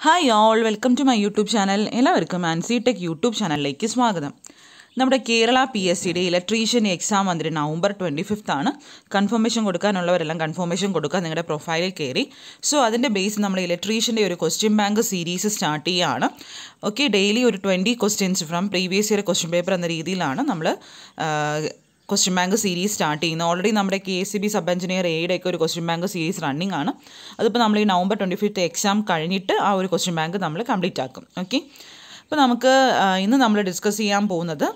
Hi all welcome to my YouTube channel എല്ലാവർക്കും Ancy tech YouTube ചാനലിലേക്ക് സ്വാഗതം. നമ്മുടെ കേരള പി എസ് സിയുടെ ഇലക്ട്രീഷ്യൻ എക്സാം വന്നിട്ട് നവംബർ ട്വന്റി ഫിഫ്ത്ത് ആണ്. കൺഫർമേഷൻ കൊടുക്കാനുള്ളവരെല്ലാം കൺഫർമേഷൻ കൊടുക്കുക നിങ്ങളുടെ പ്രൊഫൈലിൽ കയറി സോ അതിന്റെ ബേസ് നമ്മൾ ഇലക്ട്രീഷ്യന്റെ ഒരു ക്വസ്റ്റ്യൻ ബാങ്ക് സീരീസ് സ്റ്റാർട്ട് ചെയ്യുകയാണ് ഓക്കെ ഡെയിലി ഒരു twenty questions from previous year question paper എന്ന രീതിയിലാണ് നമ്മൾ ക്വസ്റ്റ്യൻ ബാങ്ക് സീരീസ് സ്റ്റാർട്ട് ചെയ്യുന്നത്. ഓൾറെഡി നമ്മുടെ K S C B sub engineer എയുടെ ഒക്കെ ഒരു ക്വസ്റ്റ്യൻ ബാങ്ക് സീരീസ് റണ്ണിങ് ആണ്. അതിപ്പോൾ നമ്മൾ ഈ നവംബർ ട്വന്റി ഫിഫ്ത്ത് എക്സാം കഴിഞ്ഞിട്ട് ആ ഒരു ക്വസ്റ്റ്യൻ ബാങ്ക് നമ്മൾ കംപ്ലീറ്റ് ആക്കും. ഓക്കെ അപ്പോൾ നമുക്ക് ഇന്ന് നമ്മൾ ഡിസ്കസ് ചെയ്യാൻ പോകുന്നത്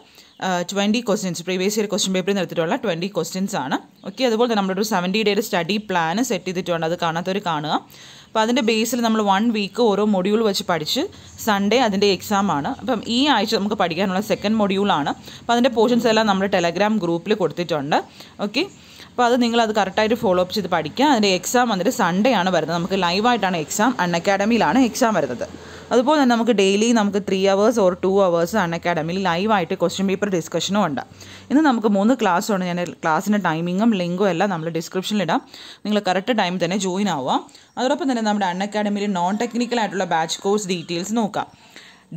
twenty questions previous year question പേപ്പറിൽ നിന്ന് എടുത്തിട്ടുള്ള ട്വന്റി ക്വസ്റ്റ്യൻസ് ആണ്. ഓക്കെ അതുപോലെ തന്നെ നമ്മളൊരു സെവന്റി ഡേയുടെ സ്റ്റഡി പ്ലാൻ സെറ്റ് ചെയ്തിട്ടുണ്ട്. അത് കാണാത്തവർ കാണുക. അപ്പോൾ അതിന്റെ ബേസിൽ നമ്മൾ വൺ വീക്ക് ഓരോ മൊഡ്യൂൾ വെച്ച് പഠിച്ച് സൺഡേ അതിന്റെ എക്സാം ആണ്. അപ്പം ഈ ആഴ്ച നമുക്ക് പഠിക്കാനുള്ള സെക്കൻഡ് മൊഡ്യൂളാണ് അപ്പോൾ അതിന്റെ പോർഷൻസ് എല്ലാം നമ്മൾ ടെലഗ്രാം ഗ്രൂപ്പിൽ കൊടുത്തിട്ടുണ്ട്. ഓക്കെ അപ്പോൾ അത് നിങ്ങൾ അത് കറക്റ്റായിട്ട് ഫോളോ അപ്പ് ചെയ്ത് പഠിക്കുക. അതിന്റെ എക്സാം വന്നിട്ട് സൺഡേ ആണ് വരുന്നത്. നമുക്ക് ലൈവായിട്ടാണ് എക്സാം അൺ അക്കാഡമിയിലാണ് എക്സാം വരുന്നത്. അതുപോലെ തന്നെ നമുക്ക് ഡെയിലി നമുക്ക് three hours or two hours അൺ അക്കാഡമിയിൽ ലൈവായിട്ട് ക്വസ്റ്റ്യൻ പേപ്പർ ഡിസ്കഷനും ഉണ്ട്. ഇന്ന് നമുക്ക് മൂന്ന് ക്ലാസ് ഉണ്ട്. ഞാൻ ക്ലാസ്സിന്റെ ടൈമിങ്ങും ലിങ്കും എല്ലാം നമ്മൾ ഡിസ്ക്രിപ്ഷനിൽ ഇടാം. നിങ്ങൾ കറക്റ്റ് ടൈം തന്നെ ജോയിൻ ആവുക. അതോടൊപ്പം തന്നെ നമ്മുടെ അൺ അക്കാഡമിയിൽ നോൺ ടെക്നിക്കൽ ആയിട്ടുള്ള ബാച്ച് കോഴ്സ് ഡീറ്റെയിൽസ് നോക്കാം.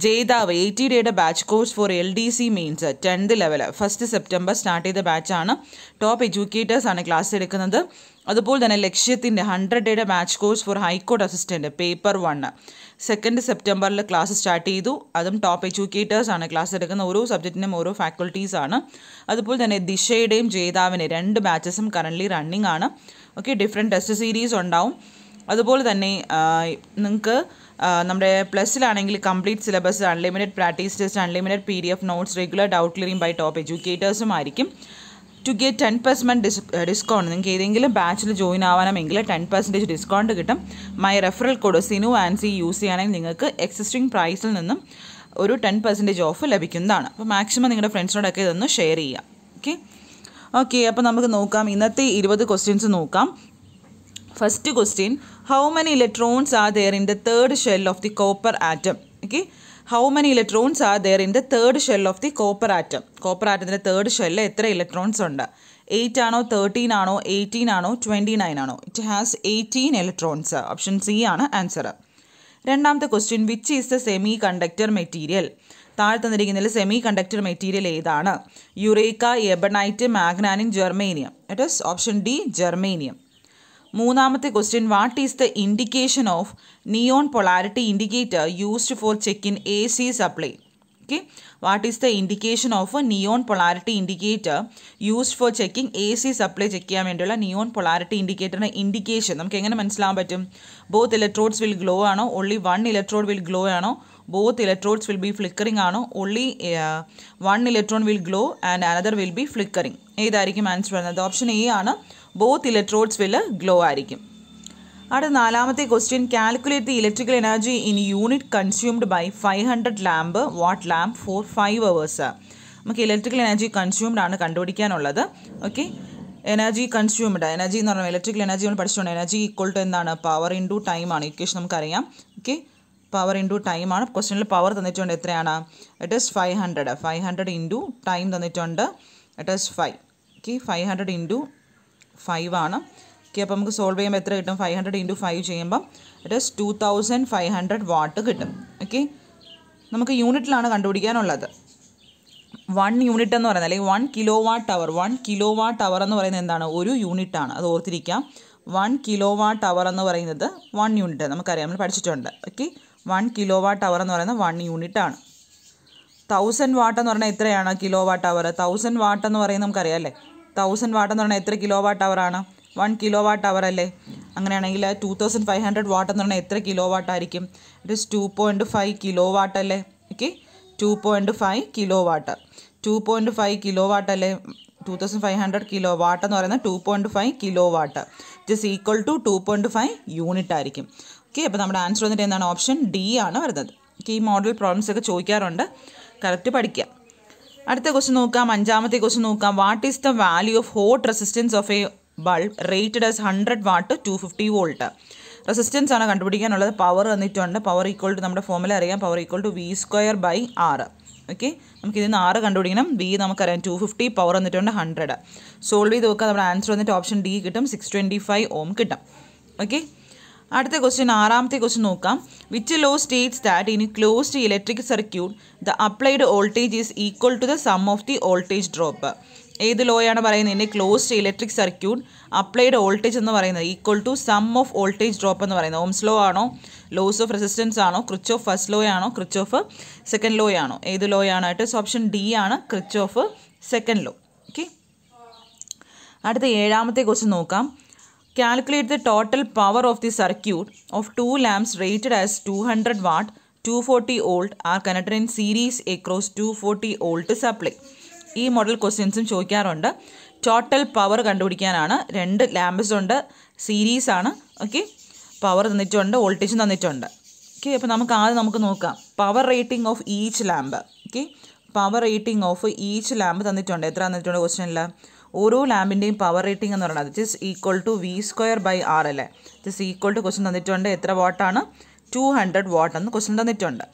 ജേതാവ് എയ്റ്റി ഡേയുടെ batch course for L D C means tenth level first September start ചെയ്ത ബാച്ചാണ് ടോപ്പ് എഡ്യൂക്കേറ്റേഴ്സാണ് ക്ലാസ് എടുക്കുന്നത്. അതുപോലെ തന്നെ ലക്ഷ്യത്തിന്റെ ഹൺഡ്രഡ് ഡേയുടെ batch course for high court assistant paper one second സെപ്റ്റംബറിൽ ക്ലാസ് സ്റ്റാർട്ട് ചെയ്തു. അതും ടോപ്പ് എഡ്യൂക്കേറ്റേഴ്സ് ആണ് ക്ലാസ് എടുക്കുന്ന ഓരോ സബ്ജക്റ്റിനും ഓരോ ഫാക്കൾട്ടീസ് ആണ്. അതുപോലെ തന്നെ ദിശയുടെയും ജേതാവിന്റെ രണ്ട് ബാച്ചസും കറന്റ്ലി റണ്ണിങ് ആണ്. ഓക്കെ ഡിഫറെന്റ് ടെസ്റ്റ് സീരീസ് ഉണ്ടാവും. അതുപോലെ തന്നെ നിങ്ങൾക്ക് നമ്മുടെ പ്ലസ്സിലാണെങ്കിൽ complete syllabus unlimited practice test unlimited P D F notes regular doubt clearing by top എഡ്യൂക്കേറ്റേഴ്സും ആയിരിക്കും. To get ten percent dis discount നിങ്ങൾക്ക് ഏതെങ്കിലും ബാച്ചിൽ ജോയിൻ ആവാനാണെങ്കിൽ ടെൻ പെർസെന്റേജ് ഡിസ്കൗണ്ട് കിട്ടും. My referral code Sinu Ancy use ചെയ്യുകയാണെങ്കിൽ നിങ്ങൾക്ക് existing പ്രൈസിൽ നിന്നും ഒരു ടെൻ പെർസെന്റേജ് ഓഫ് ലഭിക്കുന്നതാണ്. അപ്പോൾ മാക്സിമം നിങ്ങളുടെ ഫ്രണ്ട്സിനോടൊക്കെ ഇതൊന്ന് ഷെയർ ചെയ്യാം. ഓക്കെ ഓക്കെ അപ്പോൾ നമുക്ക് നോക്കാം. ഇന്നത്തെ ഇരുപത് ക്വസ്റ്റ്യൻസ് നോക്കാം. First question how many electrons are there in the third shell of the copper atom okay how many electrons are there in the third shell of the copper atom copper ആറ്റത്തിന്റെ third ഷെല്ലിൽ എത്ര electrons ഉണ്ട്? Eight ആണോ thirteen ആണോ eighteen ആണോ twenty nine ആണോ? It has eighteen electrons option C ആണ് answer രണ്ടാമത്തെ question which is the semi conductor material താഴെ തന്നിരിക്കുന്നതിൽ സെമി കണ്ടക്ടർ മെറ്റീരിയൽ ഏതാണ്? Eureka ebonite manganin germanium it is option D germanium മൂന്നാമത്തെ question what is the indication of neon polarity indicator used for check in A C supply okay what is the indication of neon polarity indicator used for checking A C supply check ചെയ്യാൻ വേണ്ടിയുള്ള neon polarity ഇൻഡിക്കേറ്ററിന്റെ indication നമുക്ക് എങ്ങനെ മനസ്സിലാവാൻ പറ്റും? Both electrodes will glow ആണോ? Only one electrode will glow ആണോ? Both electrodes will be flickering ആണോ? Only one electron will glow and another will be flickering ഏതായിരിക്കും ആൻസർ വരുന്നത്? ഓപ്ഷൻ എ ആണ്. ബോത്ത് ഇലക്ട്രോഡ്സ് വിൽ ഗ്ലോ ആയിരിക്കും. അവിടെ നാലാമത്തെ question calculate the electrical energy in unit consumed by five hundred lamp watt lamp for five hours നമുക്ക് electrical energy consumed ആണ് കണ്ടുപിടിക്കാനുള്ളത്. Okay energy consumed energy എന്ന് പറഞ്ഞാൽ ഇലക്ട്രിക്കൽ എനർജി നമ്മൾ പഠിച്ചിട്ടുണ്ട് എനർജി ഈക്വൾ ടു എന്താണ്? പവർ ഇന്റു ടൈം ആണ്. Equation നമുക്കറിയാം. ഓക്കെ പവർ ഇന്റു ടൈം ആണ്. ക്വസ്റ്റനിൽ പവർ തന്നിട്ടുണ്ട് എത്രയാണ്? It is five hundred five hundred into time തന്നിട്ടുണ്ട്. It is five okay five hundred into five ആണ്. ഓക്കെ അപ്പോൾ നമുക്ക് സോൾവ് ചെയ്യുമ്പോൾ എത്ര കിട്ടും? ഫൈവ് ഹൺഡ്രഡ് ഇന്റു ഫൈവ് ചെയ്യുമ്പം it is two thousand five hundred watt കിട്ടും. ഓക്കെ നമുക്ക് യൂണിറ്റിലാണ് കണ്ടുപിടിക്കാനുള്ളത്. വൺ യൂണിറ്റ് എന്ന് പറയുന്നത് അല്ലെങ്കിൽ one kilo watt hour one kilo watt hour എന്ന് പറയുന്നത് എന്താണ്? ഒരു യൂണിറ്റ് ആണ് അത് ഓർത്തിരിക്കാം. വൺ കിലോ വാട്ട് അവർ എന്ന് പറയുന്നത് വൺ യൂണിറ്റ് നമുക്കറിയാം നമ്മൾ പഠിച്ചിട്ടുണ്ട്. Okay one kilo watt hour എന്ന് പറയുന്നത് വൺ യൂണിറ്റ് ആണ്. തൗസൻഡ് വാട്ട് എന്ന് പറഞ്ഞാൽ എത്രയാണ്? Kilo watt hour thousand watt എന്ന് പറയുന്നത് നമുക്കറിയാം അല്ലേ? തൗസൻഡ് വാട്ട് എന്ന് പറഞ്ഞാൽ എത്ര കിലോ വാട്ട് അവറാണ് വൺ കിലോ വാട്ട് അവർ അല്ലേ? അങ്ങനെയാണെങ്കിൽ two thousand five hundred watt എന്ന് പറഞ്ഞാൽ എത്ര കിലോ വാട്ട് ആയിരിക്കും? It is two point five kilowatt അല്ലേ? Okay two point five kilowatt two point five kilo watt അല്ലേ? Two thousand five hundred kilo watt എന്ന് പറയുന്നത് two point five kilo watt it is equal to two point five unit ആയിരിക്കും. Okay അപ്പോൾ നമ്മുടെ answer വന്നിട്ട് എന്താണ്? Option D ആണ് വരുന്നത്. ഓക്കെ ഈ മോഡൽ പ്രോബ്ലംസ് ഒക്കെ ചോദിക്കാറുണ്ട്. കറക്റ്റ് പഠിക്കുക. അടുത്ത ക്വസ്റ്റ്യൻ നോക്കാം. അഞ്ചാമത്തെ ക്വസ്റ്റ്യൻ നോക്കാം what is the value of hot resistance of a bulb rated as hundred watt two fifty volt resistance ആണ് കണ്ടുപിടിക്കാനുള്ളത്. പവർ തന്നിട്ടുണ്ട് പവർ ഈക്വൾ ടു നമ്മുടെ ഫോമിൽ അറിയാം. Power equal to V square by R okay നമുക്ക് ഇതിൽ നിന്ന് ആറ് കണ്ടുപിടിക്കണം. വി നമുക്കറിയാം ടു ഫിഫ്റ്റി പവർ വന്നിട്ടുണ്ട് ഹൺഡ്രഡ് സോൾവ് ചെയ്ത് നോക്കുക നമ്മുടെ ആൻസർ വന്നിട്ട് ഓപ്ഷൻ ഡി കിട്ടും. സിക്സ് ട്വന്റി ഫൈവ് ഓം കിട്ടും. ഓക്കെ അടുത്ത ക്വസ്റ്റ്യൻ ആറാമത്തെ ക്വസ്റ്റ്യൻ നോക്കാം. Which law states that in closed electric circuit the applied voltage is equal to the sum of the voltage drop ഏത് ലോയാണ് പറയുന്നത്? Closed electric circuit applied voltage എന്ന് പറയുന്നത് equal to sum of voltage drop എന്ന് പറയുന്നത്. Ohm's law ആണോ? Laws of resistance ആണോ? Kirchhoff first law ആണോ? ക്രിച്ച് ഓഫ് സെക്കൻഡ് ലോ ആണോ? ഏത് ലോ ആണായിട്ട് സോ ഓപ്ഷൻ ഡി ആണ് ക്രിച്ച് ഓഫ് സെക്കൻഡ് ലോ ഓക്കെ അടുത്ത ഏഴാമത്തെ ക്വസ്റ്റ്യൻ നോക്കാം. Power of the circuit of two lamps rated as two hundred watt two forty volt are connected in series across two forty volt supply ഈ model ക്വസ്റ്റ്യൻസും ചോദിക്കാറുണ്ട്. Total power കണ്ടുപിടിക്കാനാണ്. രണ്ട് lamps ഉണ്ട്. Series ആണ്. ഓക്കെ പവർ തന്നിട്ടുണ്ട്. വോൾട്ടേജും തന്നിട്ടുണ്ട്. ഓക്കെ അപ്പോൾ നമുക്ക് ആദ്യം നമുക്ക് നോക്കാം. Power rating of each lamp okay power rating of each lamp തന്നിട്ടുണ്ട്. എത്ര തന്നിട്ടുണ്ട് ക്വസ്റ്റ്യനിൽ ഓരോ ലാമ്പിന്റെയും പവർ റേറ്റിംഗ് എന്ന് പറയുന്നത് is equal to V square by R അല്ലേ? ഇസ് ഈക്വൽ ടു ക്വസ്റ്റൻ തന്നിട്ടുണ്ട്. എത്ര വാട്ടാണ് ടു ഹൺഡ്രഡ് വാട്ട് എന്ന് ക്വസ്റ്റൻ തന്നിട്ടുണ്ട്.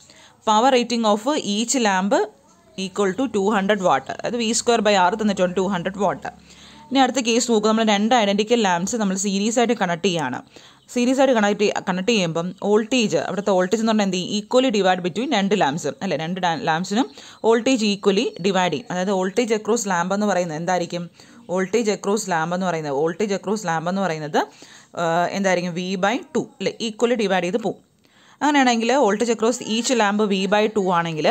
Power rating of each lamp equal to two hundred watt അതായത് വി സ്ക്വയർ ബൈ ആറ് തന്നിട്ടുണ്ട് ടു ഹൺഡ്രഡ് വാട്ട് ഇനി അടുത്ത കേസ് നോക്കുക നമ്മൾ രണ്ട് ഐഡന്റിക്കൽ ലാമ്പ്സ് നമ്മൾ സീരീസ് ആയിട്ട് കണക്ട് ചെയ്യുകയാണ് സീരീസ് ആയിട്ട് കണക്ട് കണക്ട് ചെയ്യുമ്പം വോൾട്ടേജ് അവിടുത്തെ വോൾട്ടേജ് എന്ന് പറഞ്ഞാൽ എന്ത്? ഈക്വലി ഡിവൈഡ് ബിറ്റ്വീൻ രണ്ട് ലാംസ് അല്ലേ? രണ്ട് ലാംസിനും വോൾട്ടേജ് ഈക്വലി ഡിവൈഡ് ചെയ്യും. അതായത് വോൾട്ടേജ് അക്രോസ് ലാമ്പ് എന്ന് പറയുന്നത് എന്തായിരിക്കും? വോൾട്ടേജ് അക്രോസ് ലാമ്പ് എന്ന് പറയുന്നത് വോൾട്ടേജ് അക്രോസ് ലാമ്പ് എന്ന് പറയുന്നത് എന്തായിരിക്കും? വി ബൈ ടു അല്ലേ ഈക്വലി ഡിവൈഡ് ചെയ്ത് പോവും. അങ്ങനെയാണെങ്കിൽ voltage across each lamp V by two ആണെങ്കിൽ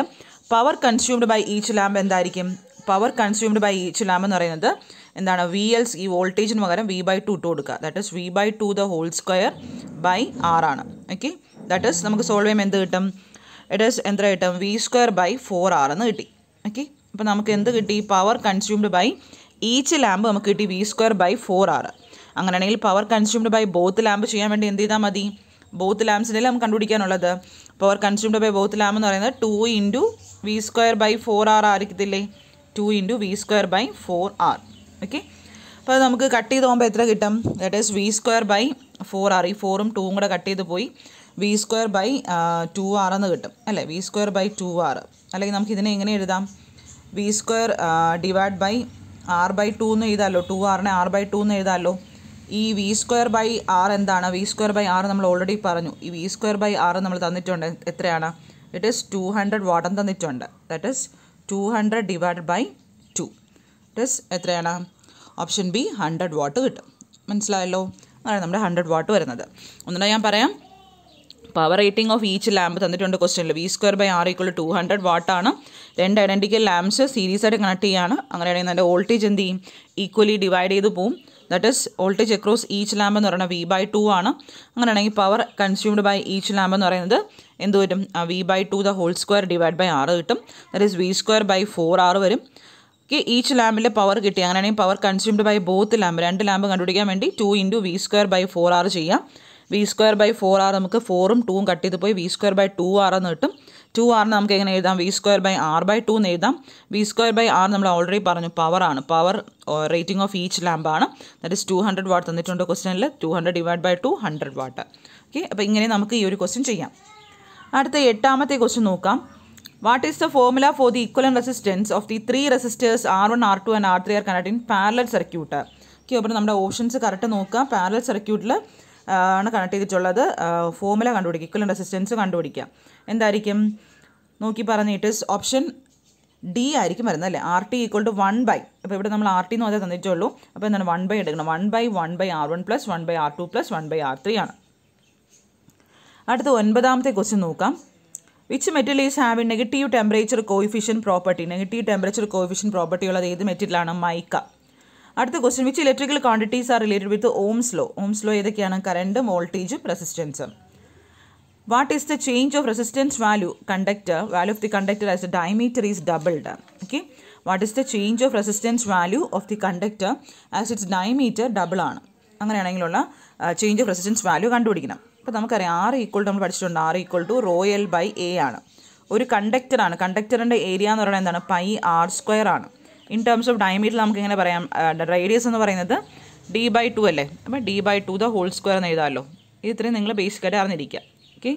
power consumed by each lamp എന്തായിരിക്കും? Power consumed by each lamp എന്ന് പറയുന്നത് എന്താണ്? വി എൽസ് ഈ വോൾട്ടേജിന് പകരം വി ബൈ ടു ഇട്ട് കൊടുക്കുക. That is V by two the whole square by R ആണ്. ഓക്കെ ദാറ്റ് ഇസ് നമുക്ക് സോൾവ് ചെയ്യുമ്പോൾ എന്ത് കിട്ടും? ഇറ്റ് ഇസ് എന്ത് കിട്ടും? V square by four R എന്ന് കിട്ടി. ഓക്കെ അപ്പോൾ നമുക്ക് എന്ത് കിട്ടി? Power consumed by each lamp നമുക്ക് കിട്ടി V square by four R അങ്ങനെയാണെങ്കിൽ power consumed by both lamp ചെയ്യാൻ വേണ്ടി എന്ത് ചെയ്താൽ മതി? ബോത്ത് ലാമ്പ്സിന്റെ നമുക്ക് കണ്ടുപിടിക്കാനുള്ളത്? Power consumed by both lamp എന്ന് പറയുന്നത് two into V square by four R ആയിരിക്കത്തില്ലേ? Two into V square by four R okay അപ്പോൾ അത് നമുക്ക് കട്ട് ചെയ്ത് പോകുമ്പോൾ എത്ര കിട്ടും? That is V square by four R ഈ ഫോറും ടൂവും കൂടെ കട്ട് ചെയ്ത് പോയി V square by two R എന്ന് കിട്ടും. അല്ലേ? V square by two R അല്ലെങ്കിൽ നമുക്ക് ഇതിനെ എങ്ങനെ എഴുതാം? V square divide by R by two എന്ന് എഴുതാമല്ലോ ടു ആറിനെ ആർ ബൈ ടു എന്ന് എഴുതാമല്ലോ ഈ വി സ്ക്വയർ ബൈ ആർ എന്താണ്? വി സ്ക്വയർ ബൈ ആർ നമ്മൾ ഓൾറെഡി പറഞ്ഞു. ഈ വി സ്ക്വയർ ബൈ ആർ നമ്മൾ തന്നിട്ടുണ്ട്. എത്രയാണ്? ഇറ്റ് ഈസ് ടു ഹൺഡ്രഡ് വാട്ടം തന്നിട്ടുണ്ട്. That is two hundred divide by two it is എത്രയാണ്? ഓപ്ഷൻ ബി ഹൺഡ്രഡ് വാട്ട് കിട്ടും. മനസ്സിലായല്ലോ? അതാണ് നമ്മുടെ ഹൺഡ്രഡ് വാട്ട് വരുന്നത്. ഒന്നുകൂടെ ഞാൻ പറയാം. Power rating of each lamp തന്നിട്ടുണ്ട് ക്വസ്റ്റ്യനിൽ V square by R equal to hundred വാട്ടാണ് രണ്ട് ഐഡന്റിക്കൽ ലാമ്പ്സ് സീരീസ് ആയിട്ട് കണക്ട് ചെയ്യാണ്. അങ്ങനെയാണെങ്കിൽ അതിന്റെ വോൾട്ടേജ് എന്ത് ചെയ്യും? ഈക്വലി ഡിവൈഡ് ചെയ്ത് പോവും. That is voltage across each lamp എന്ന് പറയുന്നത് വി ബൈ ടു ആണ്. അങ്ങനെയാണെങ്കിൽ power consumed by each lamp എന്ന് പറയുന്നത് എന്ത് വരും? V by two the whole square divide by R കിട്ടും. That is V square by four R വരും. ഓക്കെ ഈച്ച് ലാമ്പിലെ പവർ കിട്ടി. അങ്ങനെയാണെങ്കിൽ power consumed by both lamp രണ്ട് ലാമ്പ് കണ്ടുപിടിക്കാൻ വേണ്ടി two into V square by four R ചെയ്യാം. V square by four R നമുക്ക് ഫോറും ടൂവും കട്ട് ചെയ്ത് പോയി. V square by two R എന്ന് കിട്ടും. ടു ആറിന് നമുക്ക് എങ്ങനെ എഴുതാം? V square by R by two എന്ന് എഴുതാം. വി സ്ക്വയർ ബൈ ആർ നമ്മൾ ഓൾറെഡി പറഞ്ഞു പവർ ആണ്. Power rating of each ലാമ്പാണ് that is two hundred watt തന്നിട്ടുണ്ട് ക്വസ്റ്റനിൽ two hundred divide by two hundred watt okay അപ്പോൾ ഇങ്ങനെ നമുക്ക് ഈ ഒരു ക്വസ്റ്റ്യൻ ചെയ്യാം. അടുത്ത എട്ടാമത്തെ ക്വസ്റ്റ്യൻ നോക്കാം. What is the formula for the equivalent resistance of the three resistors R one R two and R three are connect in parallel circuit okay അപ്പോൾ നമ്മുടെ ഓപ്ഷൻസ് കറക്റ്റ് നോക്കാം. പാരലൽ സർക്യൂട്ടിൽ ആണ് കണക്ട് ചെയ്തിട്ടുള്ളത്. ഫോമുല കണ്ടുപിടിക്കുക. ഇക്വലൻ resistance കണ്ടുപിടിക്കുക. എന്തായിരിക്കും? നോക്കി പറഞ്ഞിട്ട് ഓപ്ഷൻ ഡി ആയിരിക്കും വരുന്നത് അല്ലേ? R T equal to one by അപ്പോൾ ഇവിടെ നമ്മൾ ആർ ടി എന്ന് പറഞ്ഞാൽ തന്നിട്ടുള്ളൂ. അപ്പോൾ എന്താണ്? വൺ ബൈ എടുക്കണം. One by one by R one plus one by R two plus one by R three ആണ്. അടുത്ത ഒൻപതാമത്തെ ക്വസ്റ്റ്യൻ നോക്കാം. Which material is have negative temperature coefficient property negative temperature coefficient property ഉള്ളത് ഏത് മെറ്റീരിയലാണ് mica. അടുത്ത question which electrical quantities are related with ohm's law ohm's law ഏതൊക്കെയാണ്? കറണ്ടും വോൾട്ടേജും റെസിസ്റ്റൻസും what is the change of resistance value conductor value of the conductor as the diameter is doubled okay what is the change of resistance value of the conductor as its diameter double ആണ്? അങ്ങനെയാണെങ്കിലുള്ള change of resistance value കണ്ടുപിടിക്കണം. അപ്പോൾ നമുക്കറിയാം R equal നമ്മൾ പഠിച്ചിട്ടുണ്ട്. R equal to rho L by A ആണ്. ഒരു കണ്ടക്ടറാണ് കണ്ടക്ടറിന്റെ ഏരിയ എന്ന് പറയുന്നത് എന്താണ്? പൈ ആർ സ്ക്വയർ ആണ്. ഇൻ ടേംസ് ഓഫ് ഡയമീറ്റർ നമുക്ക് ഇങ്ങനെ പറയാം റേഡിയസ് എന്ന് പറയുന്നത് ഡി ബൈ ടു അല്ലേ? അപ്പോൾ D by two the whole square എന്ന് എഴുതാമല്ലോ ഇത് ഇത്രയും നിങ്ങൾ ബേസിക്കായിട്ട് അറിഞ്ഞിരിക്കുക. ഓക്കെ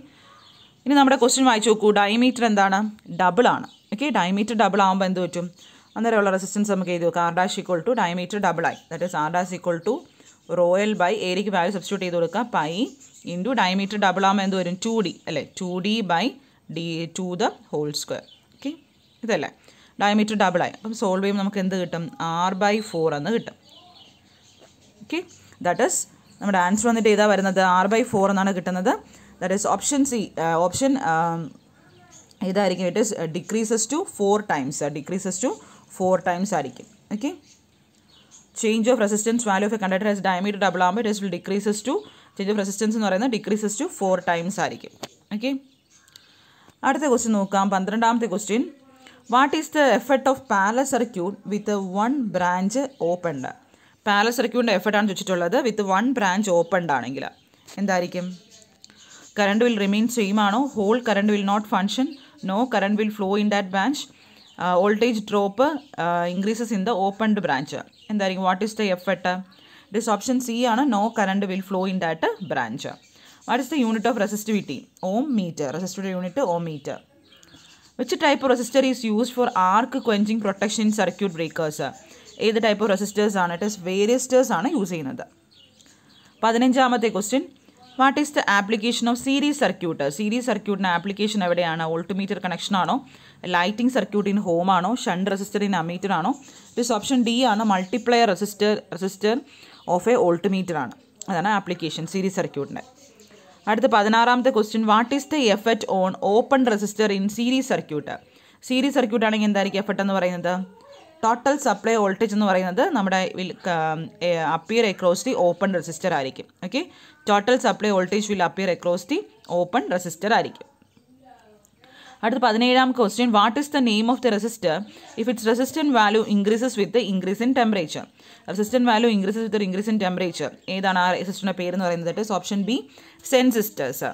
ഇനി നമ്മുടെ ക്വസ്റ്റ്യൻ വായിച്ചു നോക്കൂ. ഡയമീറ്റർ എന്താണ്? ഡബിൾ ആണ്. ഓക്കെ ഡയമീറ്റർ ഡബിൾ ആകുമ്പോൾ എന്ത് പറ്റും? അന്നേരമുള്ള റെസിസ്റ്റൻസ് നമുക്ക് എഴുതി നോക്കാം. R dash equal to diameter double ആയി. That is R dash equal to rho L by ഏരിയക്ക് value substitute ചെയ്ത് കൊടുക്കുക. പൈ ഇന്റു ഡയമീറ്റർ ഡബിൾ ആകുമ്പോൾ എന്ത് വരും? ടു ഡി അല്ലേ? Two D by D two the whole square okay ഇതല്ലേ? Diameter ഡബിളായി അപ്പം സോൾവ് ചെയ്യുമ്പോൾ നമുക്ക് എന്ത് കിട്ടും? ആർ ബൈ ഫോർ എന്ന് കിട്ടും. ഓക്കെ ദാറ്റ് ഈസ് നമ്മുടെ ആൻസർ വന്നിട്ട് ഏതാ വരുന്നത്? ആർ ബൈ ഫോർ എന്നാണ് കിട്ടുന്നത്. That is option C option ഇതായിരിക്കും. It is decreases to four times decreases to four times ആയിരിക്കും. Okay change of resistance value of a conductor has diameter double ആകുമ്പോൾ it will decreases to change of resistance എന്ന് പറയുന്നത് decreases to four times ആയിരിക്കും. Okay അടുത്ത question നോക്കാം. പന്ത്രണ്ടാമത്തെ question what is the effort of parallel circuit with one branch opened parallel സർക്യൂട്ടിന്റെ എഫർട്ടാണ് ചോദിച്ചിട്ടുള്ളത്. വിത്ത് വൺ ബ്രാഞ്ച് ഓപ്പൺഡ് ആണെങ്കിൽ എന്തായിരിക്കും? കറണ്ട് വിൽ റിമെയിൻ സെയിം ആണോ? Whole current will not function no current will flow in that branch voltage drop increases in the opened branch എന്തായിരിക്കും? What is the effort this option C ആണ്. No current will flow in that branch what is the unit of resistivity ohm meter resistivity unit ohm meter which type resistor is used for arc quenching protection circuit breakers ഏത് type of resistors ആണ്? It is varistors ആണ് use ചെയ്യുന്നത്. പതിനഞ്ചാമത്തെ question what is the application of series circuit series സർക്യൂട്ടിന് application എവിടെയാണ്? Voltmeter connection ആണോ? Lighting circuit in home ആണോ? Shunt resistor in ammeter ആണോ? ദിസ് ഓപ്ഷൻ ഡി ആണ് multiplier resistor resistor of a voltmeter ആണ്. അതാണ് ആപ്ലിക്കേഷൻ സീരീസ് സർക്യൂട്ടിന്റെ അടുത്ത പതിനാറാമത്തെ question what is the effect on open resistor in series circuit series circuit ആണെങ്കിൽ എന്തായിരിക്കും എഫക്റ്റ് എന്ന് പറയുന്നത്? ടോട്ടൽ സപ്ലൈ വോൾട്ടേജ് എന്ന് പറയുന്നത് നമ്മുടെ will appear across the open resistor ആയിരിക്കും. Okay total supply voltage will appear across the open resistor ആയിരിക്കും. അടുത്ത പതിനേഴാം question what is the name of the resistor if its resistant value increases with increase in temperature resistant value increases with increase in temperature ഏതാണ് ആ റെസിസ്റ്ററിന്റെ പേര് എന്ന് പറയുന്നത്? Option B sensistors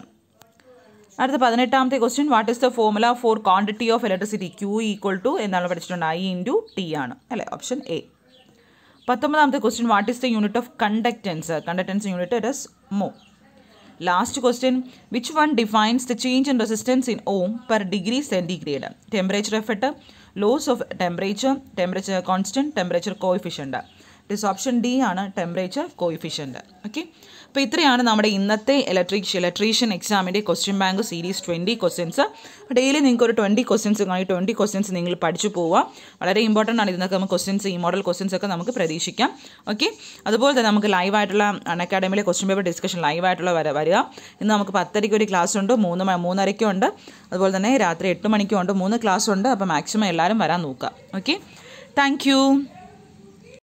അടുത്ത പതിനെട്ടാമത്തെ question what is the formula for quantity of electricity Q equal to എന്നാണ് പഠിച്ചിട്ടുണ്ട്? ഐ ഇന്റു ടി ആണ്. അല്ലേ? ഓപ്ഷൻ എ പത്തൊമ്പതാമത്തെ question what is the unit of conductance conductance unit it is mho last question which one defines the change in resistance in ohm per degree centigrade temperature effect laws of temperature temperature constant temperature coefficient this option D ആണ് temperature coefficient okay അപ്പോൾ ഇത്രയാണ് നമ്മുടെ ഇന്നത്തെ electric electrician എക്സാമിന്റെ question bank series twenty questions daily നിങ്ങൾക്ക് ഒരു twenty questions കാണി twenty questions നിങ്ങൾ പഠിച്ചു പോവുക. വളരെ ഇമ്പോർട്ടന്റ് ആണ് ഇതിനൊക്കെ നമുക്ക് ക്വസ്റ്റ്യൻസ് ഈ മോഡൽ ക്വസ്റ്റ്യൻസ് ഒക്കെ നമുക്ക് പ്രതീക്ഷിക്കാം. ഓക്കെ അതുപോലെ തന്നെ നമുക്ക് ലൈവായിട്ടുള്ള അൺ അക്കാഡമിയിലെ ക്വസ്റ്റ്യൻ പേപ്പർ ഡിസ്കഷൻ ലൈവായിട്ടുള്ള വര വരിക. ഇന്ന് നമുക്ക് പത്തരയ്ക്ക് ഒരു ക്ലാസ് ഉണ്ട് മൂന്ന് മൂന്നരയ്ക്കും ഉണ്ട്. അതുപോലെ തന്നെ രാത്രി എട്ട് മണിക്കും ഉണ്ട് മൂന്ന് ക്ലാസ് ഉണ്ട്. അപ്പോൾ മാക്സിമം എല്ലാവരും വരാൻ നോക്കുക. Okay thank